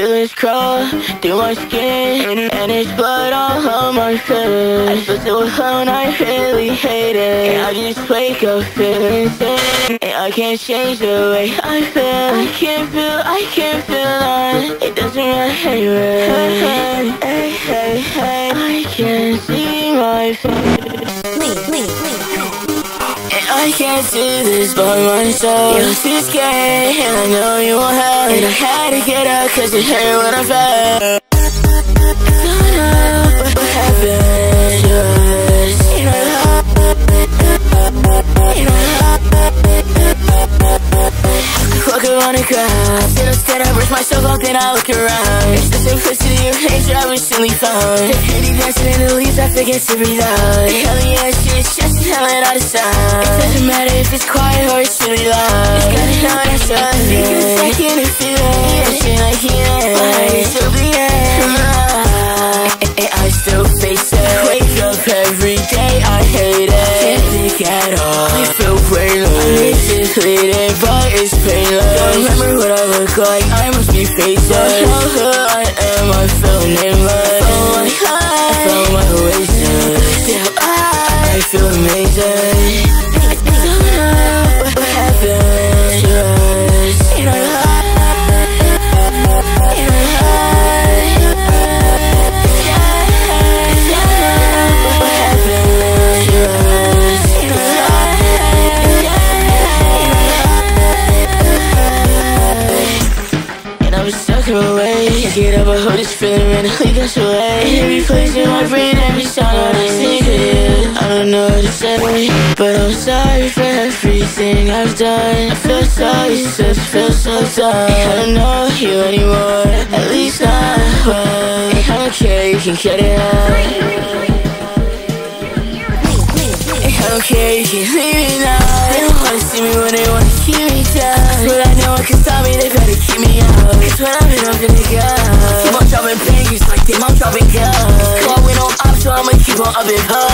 feel it crawl through my skin and, and it's blood all on my face. I feel so alone, I really hate it and I just wake up feeling sick And I can't change the way I feel. I can't feel, I can't feel on It doesn't matter hey, hey, hey, hey. I can't see my face I can't do this by myself You're too scared and I know you won't help And I had to get up cause it hurt when I fell know around ground Sit up, stand up, brush myself up, then I look around It's the simplicity of nature I recently found The pretty dancing in the leaves, I forget to breathe out Hell yeah, shit's just telling out of sound It doesn't matter if it's quiet or it's really loud. It's gotta know that's something Take a second to feel it. Shit like But I still bleeding And I still face it. Wake up every day, I hate it. Can't think at all. I feel brainless I need to bleeding, but it's painless. Don't remember what I look like, I must be faceless Nameless Can't get up, I hold this feeling randomly gets away And it replays in my brain every time I think of you I don't know what to say But I'm sorry for everything I've done. I feel so useless, feel so dumb. I don't know you anymore At least not well I don't care, you can cut it out. I don't care, you can leave me now. They don't wanna see me when they wanna keep me down. But I know I can stop keep me out Cause when I'm in, I'm finna go Keep on dropping bangers like them, I'm dropping guns Going on up, so I'ma keep on up and up